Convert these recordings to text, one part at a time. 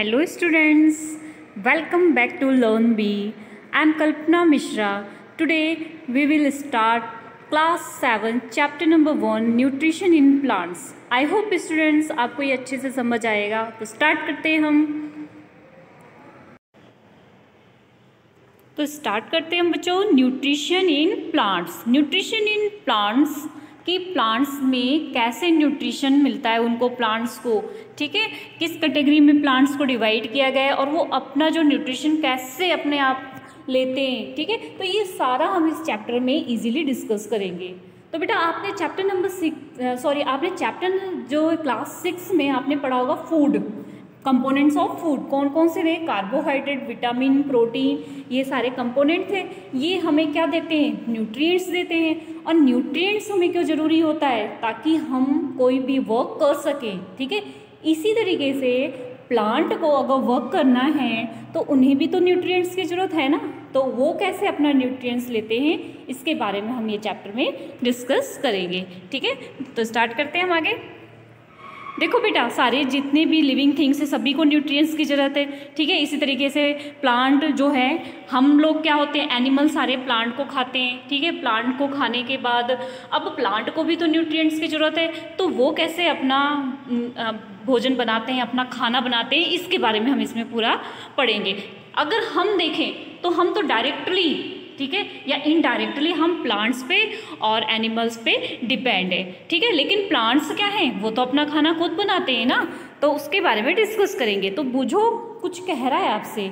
Hello students welcome back to learn b I am Kalpana Mishra today we will start class seven chapter number one nutrition in plants I hope students आपको ये अच्छे से समझ आएगा। तो start करते हैं हम। तो स्टार्ट करते हैं हम बच्चों nutrition in plants nutrition in plants कि प्लांट्स में कैसे न्यूट्रिशन मिलता है उनको प्लांट्स को, ठीक है? किस कैटेगरी में प्लांट्स को डिवाइड किया गया है और वो अपना जो न्यूट्रिशन कैसे अपने आप लेते हैं, ठीक है? तो ये सारा हम इस चैप्टर में इजीली डिस्कस करेंगे। तो बेटा, आपने चैप्टर नंबर सिक्स सॉरी आपने चैप्टर जो क्लास सिक्स में आपने पढ़ा होगा फ़ूड कंपोनेंट्स ऑफ़ फ़ूड कौन कौन से थे कार्बोहाइड्रेट विटामिन प्रोटीन ये सारे कंपोनेंट थे। ये हमें क्या देते हैं? न्यूट्रिएंट्स देते हैं। और न्यूट्रिएंट्स हमें क्यों ज़रूरी होता है? ताकि हम कोई भी वर्क कर सकें, ठीक है? इसी तरीके से प्लांट को अगर वर्क करना है तो उन्हें भी तो न्यूट्रिएंट्स की ज़रूरत है ना? तो वो कैसे अपना न्यूट्रिएंट्स लेते हैं? इसके बारे में हम ये चैप्टर में डिस्कस करेंगे, ठीक है? तो स्टार्ट करते हैं हम आगे। देखो बेटा, सारे जितने भी लिविंग थिंग्स है, सभी को न्यूट्रिएंट्स की ज़रूरत है, ठीक है? इसी तरीके से प्लांट जो है, हम लोग क्या होते हैं एनिमल सारे प्लांट को खाते हैं, ठीक है? प्लांट को खाने के बाद, अब प्लांट को भी तो न्यूट्रिएंट्स की ज़रूरत है तो वो कैसे अपना भोजन बनाते हैं, अपना खाना बनाते हैं, इसके बारे में हम इसमें पूरा पढ़ेंगे। अगर हम देखें तो हम तो डायरेक्टली ठीक है? या इनडायरेक्टली हम प्लांट्स पे और एनिमल्स पे डिपेंड है, ठीक है? लेकिन प्लांट्स क्या हैं? वो तो अपना खाना खुद बनाते हैं ना? तो उसके बारे में डिस्कस करेंगे। तो बुझो, कुछ कह रहा है आपसे।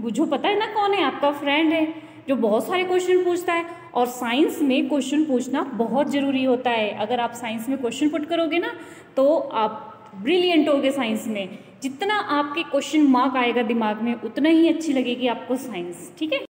बुझो, पता है ना कौन है आपका फ्रेंड है? जो बहुत सारे क्वेश्चन पूछता है। और साइंस में क्वेश्चन पूछना बहुत ज़रूरी होता है। अगर आप साइंस में क्वेश्चन पुट करोगे ना तो आप ब्रिलियंट होगे साइंस में। जितना आपके क्वेश्चन मार्क आएगा दिमाग में, उतना ही अच्छी लगेगी आपको साइंस ठीक है?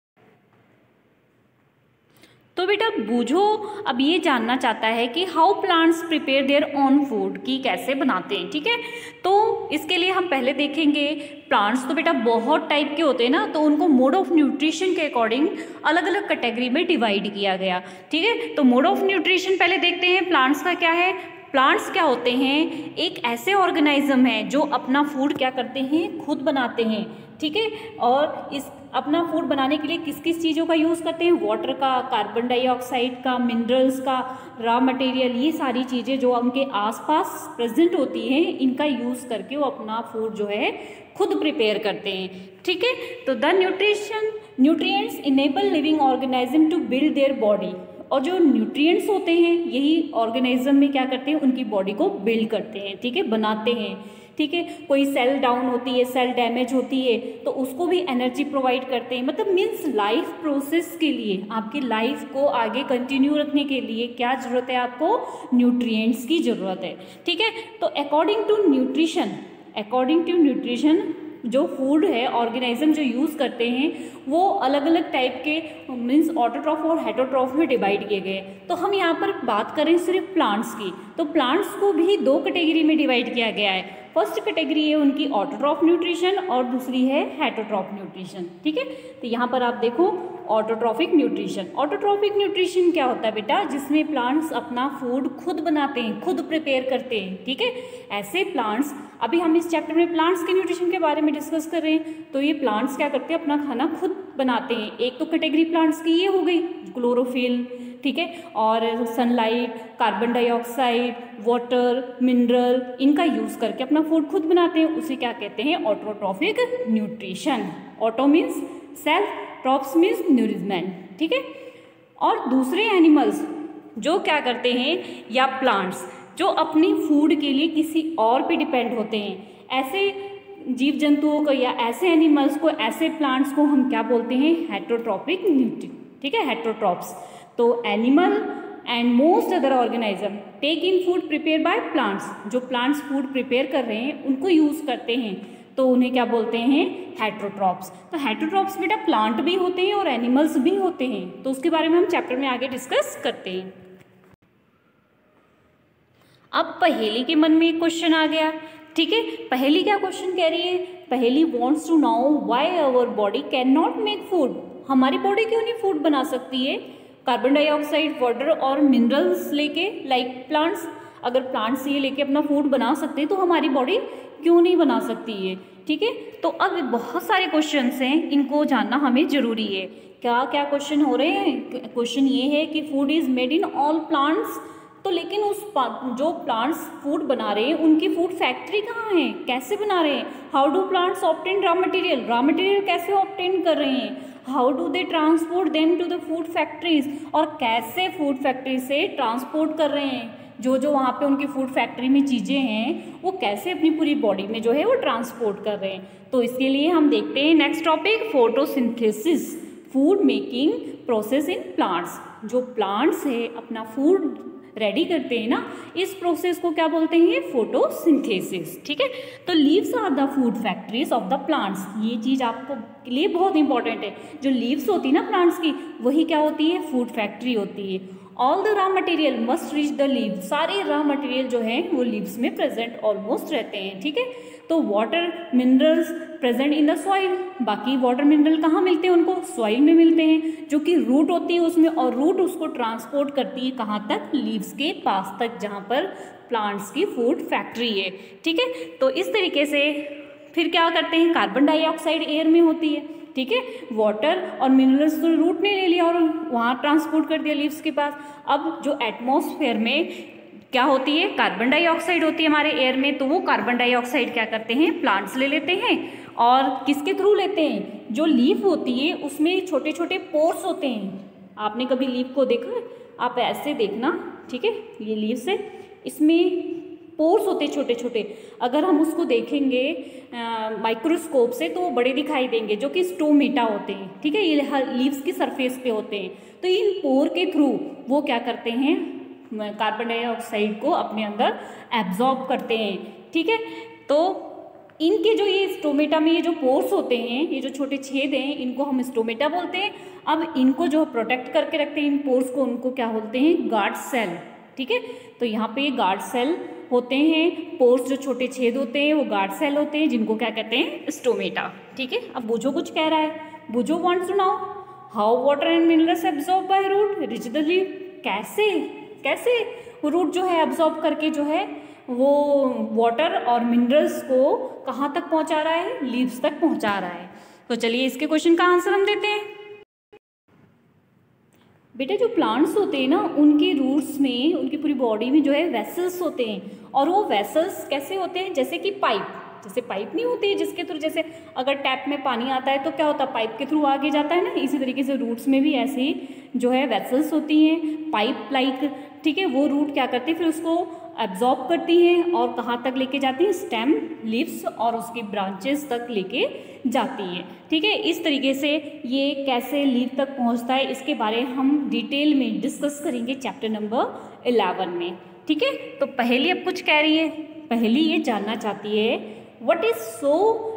तो बेटा बूझो, अब ये जानना चाहता है कि how plants prepare their own food की कैसे बनाते हैं, ठीक है? तो इसके लिए हम पहले देखेंगे प्लांट्स तो बेटा बहुत टाइप के होते हैं ना तो उनको मोड ऑफ़ न्यूट्रिशन के अकॉर्डिंग अलग अलग कैटेगरी में डिवाइड किया गया, ठीक है? तो मोड ऑफ़ न्यूट्रिशन पहले देखते हैं प्लांट्स का क्या है? प्लांट्स क्या होते हैं? एक ऐसे ऑर्गेनाइज्म है जो अपना फ़ूड क्या करते हैं? खुद बनाते हैं। ठीक है? और इस अपना फ़ूड बनाने के लिए किस किस चीज़ों का यूज़ करते हैं? वाटर का कार्बन डाइऑक्साइड का मिनरल्स का रॉ मटेरियल ये सारी चीज़ें जो उनके आसपास प्रेजेंट होती हैं, इनका यूज़ करके वो अपना फ़ूड जो है, खुद प्रिपेयर करते हैं। ठीक है? तो the nutrition nutrients enable living organism to build their body और जो न्यूट्रिएंट्स होते हैं, यही ऑर्गेनाइज्म में क्या करते हैं? उनकी बॉडी को बिल्ड करते हैं। ठीक है? बनाते हैं। ठीक है? कोई सेल डाउन होती है सेल डैमेज होती है तो उसको भी एनर्जी प्रोवाइड करते हैं। मतलब मीन्स लाइफ प्रोसेस के लिए, आपकी लाइफ को आगे कंटिन्यू रखने के लिए क्या ज़रूरत है आपको? न्यूट्रिएंट्स की ज़रूरत है। ठीक है? तो according to nutrition according to nutrition जो फ़ूड है ऑर्गेनाइजम जो यूज़ करते हैं, वो अलग अलग टाइप के मीन्स ऑटोट्रॉफ और हेटोट्रॉफ में डिवाइड किए गए। तो हम यहाँ पर बात करें सिर्फ़ प्लांट्स की। तो प्लांट्स को भी दो कैटेगरी में डिवाइड किया गया है। फ़र्स्ट कैटेगरी है उनकी ऑटोट्रॉफ न्यूट्रिशन और दूसरी है हेटोट्रॉफ न्यूट्रिशन ठीक है? तो यहाँ पर आप देखो ऑटोट्रॉफिक न्यूट्रिशन। ऑटोट्रॉफिक न्यूट्रिशन क्या होता है बेटा? जिसमें प्लांट्स अपना फ़ूड खुद बनाते हैं, खुद प्रिपेयर करते हैं, ठीक है? ऐसे प्लांट्स, अभी हम इस चैप्टर में प्लांट्स के न्यूट्रिशन के बारे में डिस्कस कर रहे हैं तो ये प्लांट्स क्या करते हैं? अपना खाना खुद बनाते हैं। एक तो कैटेगरी प्लांट्स की ये हो गई, क्लोरोफिल, ठीक है? और sunlight, carbon dioxide, water, mineral, इनका यूज़ करके अपना फ़ूड खुद बनाते हैं। उसे क्या कहते हैं? Autotrophic nutrition. Auto means self trophs means nourishment ठीक है? और दूसरे एनिमल्स जो क्या करते हैं, या प्लांट्स जो अपनी फ़ूड के लिए किसी और पे डिपेंड होते हैं। ऐसे जीव जंतुओं को या ऐसे एनिमल्स को, ऐसे प्लांट्स को हम क्या बोलते हैं? हेट्रोट्रॉपिक न्यूट्री ठीक है? हेट्रोट्रॉप्स तो animal and most other organism take in food prepare by plants जो प्लांट्स फ़ूड प्रिपेयर कर रहे हैं, उनको यूज़ करते हैं। तो उन्हें क्या बोलते हैं? हेट्रोट्रॉप्स तो हेट्रोट्रॉप्स बेटा प्लांट भी होते हैं और एनिमल्स भी होते हैं। तो उसके बारे में हम चैप्टर में आगे डिस्कस करते हैं। अब पहेली के मन में एक क्वेश्चन आ गया। ठीक है? पहली क्या क्वेश्चन कह रही है? पहली wants to know why our body can not make food हमारी बॉडी क्यों नहीं फ़ूड बना सकती है? कार्बन डाइऑक्साइड वाटर और मिनरल्स लेके लाइक प्लांट्स अगर प्लांट्स ये लेके अपना फ़ूड बना सकते हैं तो हमारी बॉडी क्यों नहीं बना सकती है ठीक है? तो अब बहुत सारे क्वेश्चन हैं, इनको जानना हमें ज़रूरी है। क्या क्या क्वेश्चन हो रहे हैं? क्वेश्चन ये है कि food is made in all plants तो लेकिन उस जो प्लांट्स फ़ूड बना रहे हैं, उनकी फ़ूड फैक्ट्री कहाँ है? कैसे बना रहे हैं? How do plants obtain raw material raw material कैसे ऑप्टेन कर रहे हैं? How do they transport them to the food factories और कैसे फ़ूड फैक्ट्री से ट्रांसपोर्ट कर रहे हैं? जो जो वहाँ पे उनकी फ़ूड फैक्ट्री में चीज़ें हैं, वो कैसे अपनी पूरी बॉडी में जो है वो ट्रांसपोर्ट कर रहे हैं? तो इसके लिए हम देखते हैं next topic photosynthesis food making process in plants जो प्लांट्स है, अपना फ़ूड रेडी करते हैं ना, इस प्रोसेस को क्या बोलते हैं? फोटोसिंथेसिस ठीक है? तो leaves are the food factories of the plants ये चीज़ आपको के लिए बहुत इंपॉर्टेंट है। जो लीव्स होती है ना प्लांट्स की, वही क्या होती है? फ़ूड फैक्ट्री होती है। All the raw material must reach the leaf सारे रॉ मटेरियल जो है, वो लीव्स में प्रेजेंट ऑलमोस्ट रहते हैं, ठीक है? तो water minerals present in the soil बाकी वाटर मिनरल कहाँ मिलते हैं उनको? सॉइल में मिलते हैं, जो कि रूट होती है उसमें और रूट उसको ट्रांसपोर्ट करती है कहाँ तक? लीव्स के पास तक, जहाँ पर प्लांट्स की फ़ूड फैक्ट्री है, ठीक है? तो इस तरीके से फिर क्या करते हैं? कार्बन डाइऑक्साइड एयर में होती है। ठीक है? वाटर और मिनरल्स तो रूट ने ले लिया और वहाँ ट्रांसपोर्ट कर दिया लीव्स के पास। अब जो एटमॉस्फेयर में क्या होती है? कार्बन डाइऑक्साइड होती है हमारे एयर में तो वो कार्बन डाइऑक्साइड क्या करते हैं? प्लांट्स ले लेते हैं। और किसके थ्रू लेते हैं? जो लीफ होती है, उसमें छोटे छोटे पोर्स होते हैं। आपने कभी लीफ को देखा आप ऐसे देखना, ठीक है? ये लीव्स है। इसमें पोर्स होते छोटे छोटे अगर हम उसको देखेंगे माइक्रोस्कोप से तो बड़े दिखाई देंगे, जो कि स्टोमेटा होते हैं, ठीक है? ये लीव्स की सरफेस पे होते हैं। तो इन पोर के थ्रू वो क्या करते हैं? कार्बन डाइऑक्साइड को अपने अंदर एब्जॉर्ब करते हैं, ठीक है? तो इनके जो ये स्टोमेटा में ये जो पोर्स होते हैं, ये जो छोटे छेद हैं, इनको हम स्टोमेटा बोलते हैं। अब इनको जो प्रोटेक्ट करके रखते हैं इन पोर्स को, उनको क्या बोलते हैं? गार्ड सेल, ठीक है? तो यहाँ पे गार्ड सेल होते हैं, पोर्स जो छोटे छेद होते हैं, वो गार्ड सेल होते हैं, जिनको क्या कहते हैं, स्टोमेटा, ठीक है? अब बुझो कुछ कह रहा है। Boojho want to now how water and minerals absorb by root reach the leave कैसे? कैसे? रूट जो है एब्जॉर्ब करके जो है, वो वाटर और मिनरल्स को कहाँ तक पहुँचा रहा है? लीव्स तक पहुँचा रहा है। तो चलिए इसके क्वेश्चन का आंसर हम देते हैं। बेटा, जो प्लांट्स होते हैं ना, उनके रूट्स में, उनकी पूरी बॉडी में जो है वेसल्स होते हैं। और वो वेसल्स कैसे होते हैं? जैसे कि पाइप जैसे पाइप नहीं होती है जिसके थ्रू जैसे अगर टैप में पानी आता है तो क्या होता? है पाइप के थ्रू आगे जाता है ना? इसी तरीके से रूट्स में भी ऐसे ही जो है वेसल्स होती हैं। पाइप लाइक ठीक है? वो रूट क्या करते हैं? फिर उसको एब्जॉर्ब करती हैं और कहाँ तक लेके जाती हैं? स्टेम लिव्स और उसकी ब्रांचेस तक लेके जाती हैं। ठीक है? इस तरीके से ये कैसे लीव तक पहुँचता है, इसके बारे हम डिटेल में डिस्कस करेंगे चैप्टर नंबर इलेवन में। ठीक है? तो पहली अब कुछ कह रही है। पहली ये जानना चाहती है what is so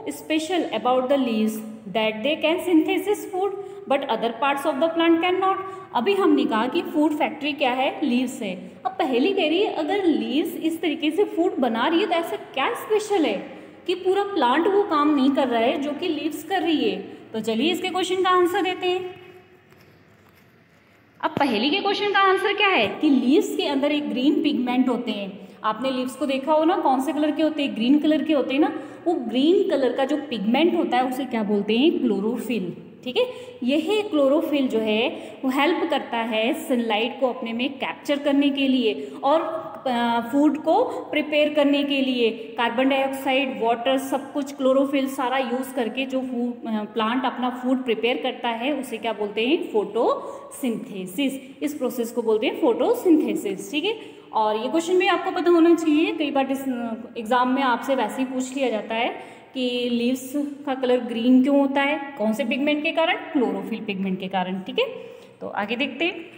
special about the leaves that they can synthesis food but other parts of the plant can not अभी हमने कहा कि फ़ूड फैक्ट्री क्या है? लीव्स है अब पहली कह रही है, अगर लीव्स इस तरीके से फ़ूड बना रही है तो ऐसा क्या स्पेशल है कि पूरा प्लांट वो काम नहीं कर रहा है, जो कि लीव्स कर रही है? तो चलिए इसके क्वेश्चन का आंसर देते हैं। अब पहली के क्वेश्चन का आंसर क्या है? कि लीव्स के अंदर एक ग्रीन पिगमेंट होते हैं। आपने लीव्स को देखा हो ना, कौन से कलर के होते हैं? ग्रीन कलर के होते हैं ना। वो ग्रीन कलर का जो पिगमेंट होता है, उसे क्या बोलते हैं? क्लोरोफिल ठीक है? यही क्लोरोफिल जो है, वो हेल्प करता है सनलाइट को अपने में कैप्चर करने के लिए। और फ़ूड को प्रिपेयर करने के लिए कार्बन डाइऑक्साइड वाटर सब कुछ क्लोरोफिल सारा यूज़ करके जो फ़ूड प्लांट अपना फ़ूड प्रिपेयर करता है, उसे क्या बोलते हैं? फोटोसिंथेसिस इस प्रोसेस को बोलते हैं फोटोसिंथेसिस ठीक है? और ये क्वेश्चन भी आपको पता होना चाहिए। कई बार एग्ज़ाम में आपसे वैसे ही पूछ लिया जाता है कि लीव्स का कलर ग्रीन क्यों होता है? कौन से पिगमेंट के कारण? क्लोरोफिल पिगमेंट के कारण, ठीक है? तो आगे देखते हैं।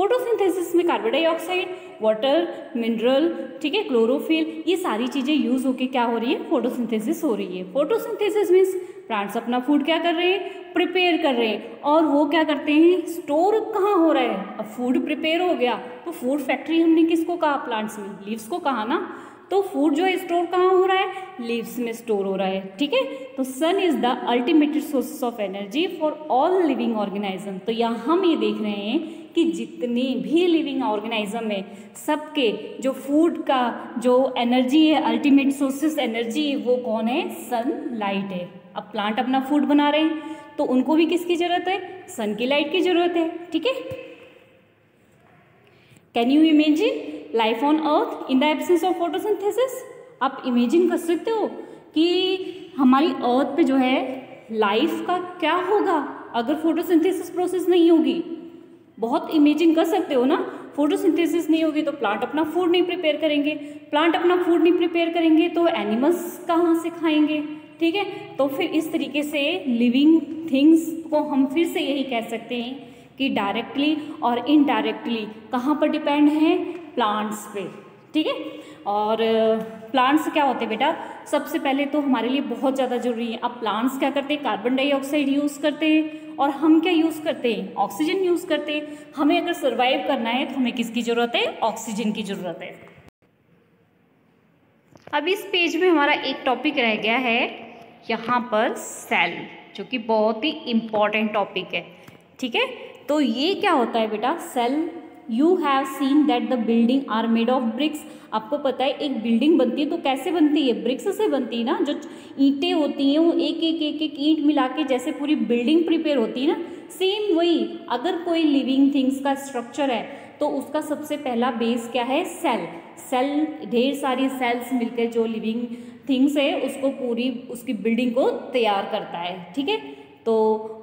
फोटोसिंथेसिस में कार्बन डाइऑक्साइड वाटर मिनरल ठीक है क्लोरोफिल ये सारी चीज़ें यूज़ होके क्या हो रही है? फोटोसिंथेसिस हो रही है। फोटोसिंथेसिस मीन्स प्लांट्स अपना फ़ूड क्या कर रहे हैं? प्रिपेयर कर रहे हैं। और वो क्या करते हैं? स्टोर कहाँ हो रहा है? अब फ़ूड प्रिपेयर हो गया तो फ़ूड फैक्ट्री हमने किसको कहा? प्लांट्स में। लीव्स को कहा ना? तो फ़ूड जो है स्टोर कहाँ हो रहा है? लीव्स में स्टोर हो रहा है, ठीक है? तो sun is the ultimated source of energy for all living organism तो यहाँ हम ये देख रहे हैं कि जितने भी लिविंग ऑर्गेनाइज़म है, सबके जो फ़ूड का जो एनर्जी है अल्टीमेट सोर्सेस एनर्जी वो कौन है? सनलाइट है। अब प्लांट अपना फ़ूड बना रहे हैं तो उनको भी किसकी ज़रूरत है? सन की लाइट की ज़रूरत है, ठीक है? Can you imagine life on earth in the absence of photosynthesis आप इमेजिन कर सकते हो कि हमारी अर्थ पे जो है लाइफ का क्या होगा? अगर फोटोसिंथेसिस प्रोसेस नहीं होगी बहुत इमेजिन कर सकते हो ना? फोटोसिंथेसिस नहीं होगी तो प्लांट अपना फ़ूड नहीं प्रिपेयर करेंगे। प्लांट अपना फ़ूड नहीं प्रिपेयर करेंगे तो एनिमल्स कहाँ से खाएँगे? ठीक है? तो फिर इस तरीके से लिविंग थिंग्स को हम फिर से यही कह सकते हैं कि डायरेक्टली और इनडायरेक्टली कहाँ पर डिपेंड है? प्लांट्स पे। ठीक है? और प्लांट्स क्या होते हैं बेटा? सबसे पहले तो हमारे लिए बहुत ज़्यादा ज़रूरी है। अब प्लांट्स क्या करते हैं? कार्बन डाइऑक्साइड यूज़ करते हैं। और हम क्या यूज़ करते हैं? ऑक्सीजन यूज़ करते हैं। हमें अगर सर्वाइव करना है तो हमें किसकी ज़रूरत है? ऑक्सीजन की ज़रूरत है। अब इस पेज में हमारा एक टॉपिक रह गया है, यहाँ पर सेल जो कि बहुत ही इंपॉर्टेंट टॉपिक है। ठीक है? तो ये क्या होता है बेटा? Cell you have seen that the building are made of bricks आपको पता है, एक बिल्डिंग बनती है तो कैसे बनती है? ब्रिक्स से बनती है ना? जो ईंटें होती हैं, वो एक एक एक एक ईंट मिला के जैसे पूरी बिल्डिंग प्रिपेयर होती है ना? सेम वही, अगर कोई लिविंग थिंग्स का स्ट्रक्चर है तो उसका सबसे पहला बेस क्या है? सेल सेल ढेर सारी सेल्स मिलकर जो लिविंग थिंग्स है, उसको पूरी, उसकी बिल्डिंग को तैयार करता है, ठीक है? तो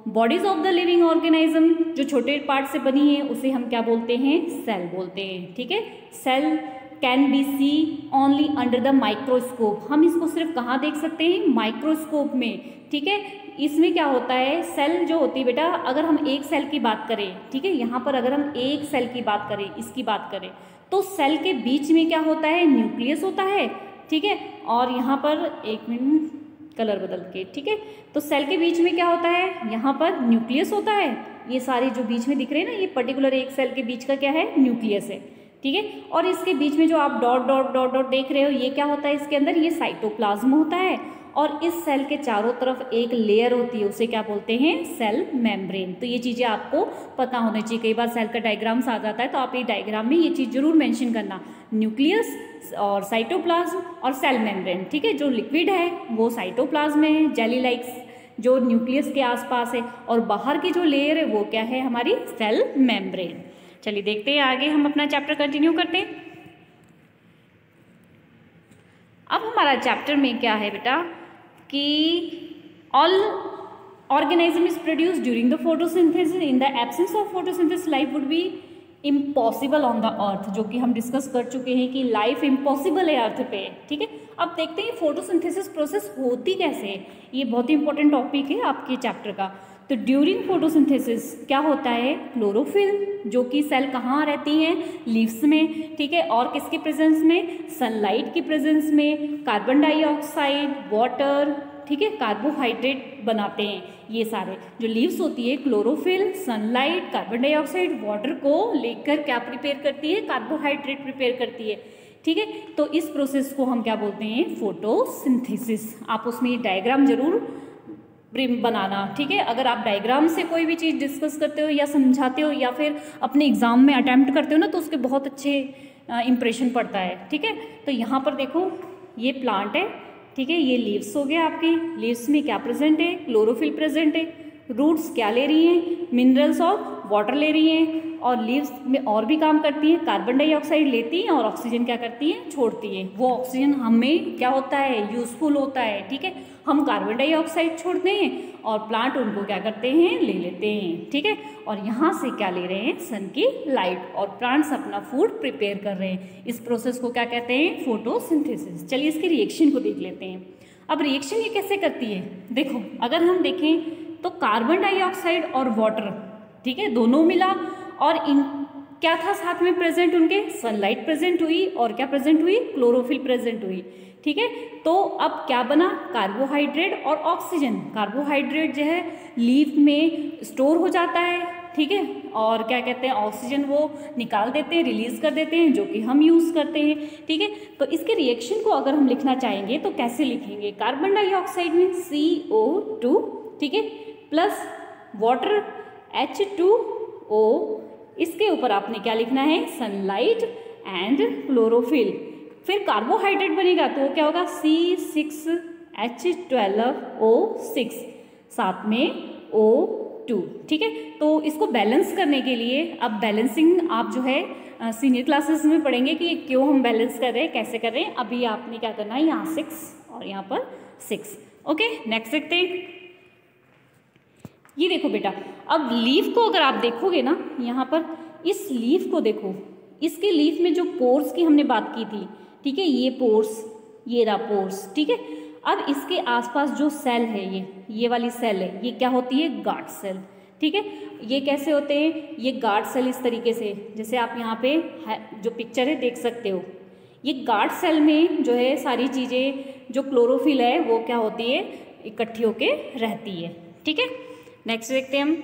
bodies of the living organism जो छोटे पार्ट से बनी है, उसे हम क्या बोलते हैं? सेल बोलते हैं, ठीक है? Cell can be see only under the microscope हम इसको सिर्फ़ कहाँ देख सकते हैं? माइक्रोस्कोप में, ठीक है? इसमें क्या होता है? सेल जो होती है बेटा, अगर हम एक सेल की बात करें, ठीक है? यहाँ पर अगर हम एक सेल की बात करें, इसकी बात करें तो सेल के बीच में क्या होता है? न्यूक्लियस होता है, ठीक है? और यहाँ पर एक मिनट कलर बदल के, ठीक है? तो सेल के बीच में क्या होता है? यहाँ पर न्यूक्लियस होता है। ये सारे जो बीच में दिख रहे हैं ना, ये पर्टिकुलर एक सेल के बीच का क्या है? न्यूक्लियस है, ठीक है? और इसके बीच में जो आप डॉट डॉट डॉट डॉट देख रहे हो, ये क्या होता है इसके अंदर? ये साइटोप्लाज्म होता है। और इस सेल के चारों तरफ़ एक लेयर होती है, उसे क्या बोलते हैं? सेल मेम्ब्रेन तो ये चीज़ें आपको पता होनी चाहिए। कई बार सेल का डायग्राम्स आ जाता है तो आप ये डायग्राम में ये चीज़ ज़रूर मेंशन करना। न्यूक्लियस और साइटोप्लाज्म और सेल मेम्ब्रेन ठीक है? जो लिक्विड है, वो साइटोप्लाज्म है जेली लाइक्स जो न्यूक्लियस के आसपास है, और बाहर की जो लेयर है, वो क्या है? हमारी सेल मेम्ब्रेन चलिए देखते हैं, आगे हम अपना चैप्टर कंटिन्यू करते हैं। अब हमारा चैप्टर में क्या है बेटा? कि all organism is produce during the photosynthesis in the absence of photosynthesis life would be impossible on the earth जो कि हम डिस्कस कर चुके हैं कि लाइफ इम्पॉसिबल है अर्थ पे। ठीक है? अब देखते हैं फोटोसिंथेसिस प्रोसेस होती कैसे? ये बहुत ही इंपॉर्टेंट टॉपिक है आपके चैप्टर का। तो ड्यूरिंग फोटोसिंथेसिस क्या होता है? क्लोरोफिल जो कि सेल कहाँ रहती हैं? लीव्स में, ठीक है? और किसके प्रेजेंस में? सनलाइट की प्रेजेंस में। कार्बन डाइऑक्साइड वाटर ठीक है? कार्बोहाइड्रेट बनाते हैं ये सारे। जो लीव्स होती है chlorophyll sunlight carbon dioxide water को लेकर क्या प्रिपेयर करती है? कार्बोहाइड्रेट प्रिपेयर करती है। ठीक है? तो इस प्रोसेस को हम क्या बोलते हैं? फोटोसिंथेसिस आप उसमें डायग्राम ज़रूर बनाना, ठीक है? अगर आप डायग्राम से कोई भी चीज़ डिस्कस करते हो या समझाते हो या फिर अपने एग्ज़ाम में अटैम्प्ट करते हो ना तो उसके बहुत अच्छे इंप्रेशन पड़ता है, ठीक है? तो यहाँ पर देखो, ये प्लांट है, ठीक है? ये लीव्स हो गया आपकी। लीव्स में क्या प्रेजेंट है? क्लोरोफिल प्रेजेंट है। रूट्स क्या ले रही हैं? मिनरल्स और वाटर ले रही हैं। और लीव्स में और भी काम करती हैं। कार्बन डाइऑक्साइड लेती हैं और ऑक्सीजन क्या करती हैं? छोड़ती हैं। वो ऑक्सीजन हमें क्या होता है? यूज़फुल होता है, ठीक है? हम कार्बन डाइऑक्साइड छोड़ते हैं और प्लांट उनको क्या करते हैं? ले लेते हैं, ठीक है? और यहाँ से क्या ले रहे हैं? सन की लाइट और प्लांट्स अपना फ़ूड प्रिपेयर कर रहे हैं। इस प्रोसेस को क्या कहते हैं? फोटोसिंथेसिस चलिए इसके रिएक्शन को देख लेते हैं। अब रिएक्शन ये कैसे करती है? देखो, अगर हम देखें तो कार्बन डाइऑक्साइड और वाटर ठीक है? दोनों मिला और इन, क्या था साथ में प्रेजेंट उनके? सनलाइट प्रेजेंट हुई और क्या प्रेजेंट हुई? क्लोरोफिल प्रेजेंट हुई। ठीक है? तो अब क्या बना? कार्बोहाइड्रेट और ऑक्सीजन। कार्बोहाइड्रेट जो है, लीफ में स्टोर हो जाता है, ठीक है? और क्या कहते हैं? ऑक्सीजन वो निकाल देते हैं, रिलीज़ कर देते हैं, जो कि हम यूज़ करते हैं, ठीक है? तो इसके रिएक्शन को अगर हम लिखना चाहेंगे तो कैसे लिखेंगे? कार्बन डाइऑक्साइड में सी ओ टू ठीक है? Plus water H two O इसके ऊपर आपने क्या लिखना है? सनलाइट एंड क्लोरोफिल फिर कार्बोहाइड्रेट बनेगा तो वो क्या होगा? C six H twelve O six साथ में ओ टू ठीक है? तो इसको बैलेंस करने के लिए अब बैलेंसिंग आप जो है सीनियर क्लासेस में पढ़ेंगे कि क्यों हम बैलेंस कर रहे हैं, कैसे कर रहे हैं? अभी आपने क्या करना है? यहाँ सिक्स और यहाँ पर सिक्स ओके? नेक्स्ट देखते हैं। ये देखो बेटा, अब लीफ को अगर आप देखोगे ना, यहाँ पर इस लीफ को देखो, इसके लीफ में जो पोर्स की हमने बात की थी ठीक है, ये पोर्स ये रहा पोर्स ठीक है? अब इसके आसपास जो सेल है ये ये वाली सेल है, ये क्या होती है? गार्ड सेल ठीक है? ये कैसे होते हैं? ये गार्ड सेल इस तरीके से, जैसे आप यहाँ पे जो पिक्चर है, देख सकते हो। ये गार्ड सेल में जो है सारी चीज़ें, जो क्लोरोफिल है, वो क्या होती है? इकट्ठी होके रहती है, ठीक है? नेक्स्ट देखते हैं हम।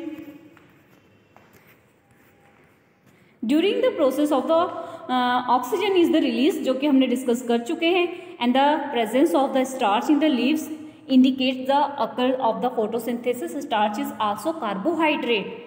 During the process of the oxygen is the release जो कि हमने डिस्कस कर चुके हैं and the presence of the starch in the leaves indicate the occur of the photosynthesis starch is also carbohydrate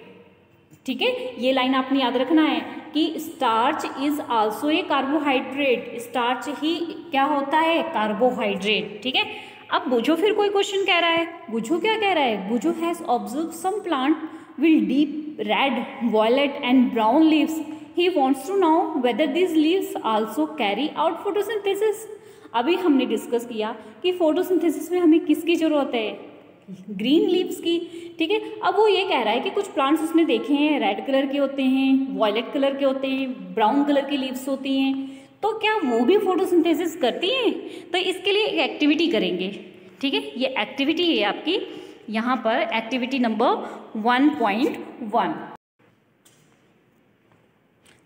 ठीक है? ये लाइन आपने याद रखना है कि starch is also a carbohydrate starch ही क्या होता है? कार्बोहाइड्रेट ठीक है? अब बुझो फिर कोई क्वेश्चन कह रहा है। बुझो क्या कह रहा है? Boojho has observe some plant will deep red violet and brown leaves he wants to know whether this leaves also carry out photosynthesis अभी हमने डिस्कस किया कि फोटोसिंथेसिस में हमें किसकी ज़रूरत है? ग्रीन लीव्स की, ठीक है? अब वो ये कह रहा है कि कुछ प्लांट्स उसने देखे हैं रेड कलर के होते हैं वॉयलेट कलर के होते हैं ब्राउन कलर की लीव्स होती हैं। तो क्या वो भी फोटोसिंथेसिस करती हैं? तो इसके लिए एक एक्टिविटी करेंगे, ठीक है? ये एक्टिविटी है आपकी, यहाँ पर activity number one point one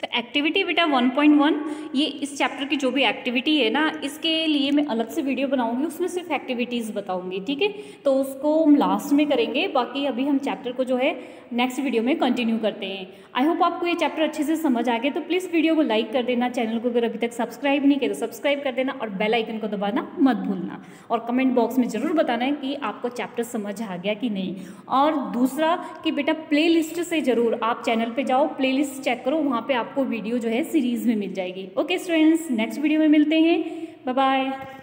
तो एक्टिविटी बेटा 1.1 ये इस चैप्टर की जो भी एक्टिविटी है ना, इसके लिए मैं अलग से वीडियो बनाऊँगी, उसमें सिर्फ़ एक्टिविटीज़ बताऊँगी, ठीक है? तो उसको हम लास्ट में करेंगे, बाकी अभी हम चैप्टर को जो है नेक्स्ट वीडियो में कंटिन्यू करते हैं। आई होप आपको ये चैप्टर अच्छे से समझ आ गया तो प्लीज़ वीडियो को लाइक कर देना चैनल को अगर अभी तक सब्सक्राइब नहीं किया तो सब्सक्राइब कर देना और बेल आइकन को दबाना मत भूलना। और कमेंट बॉक्स में ज़रूर बताना है कि आपको चैप्टर समझ आ गया कि नहीं। और दूसरा कि बेटा प्ले से ज़रूर आप चैनल पर जाओ प्ले चेक करो, वहाँ पर आप आपको वीडियो जो है सीरीज़ में मिल जाएगी। ओके स्टूडेंट्स नेक्स्ट वीडियो में मिलते हैं। Bye bye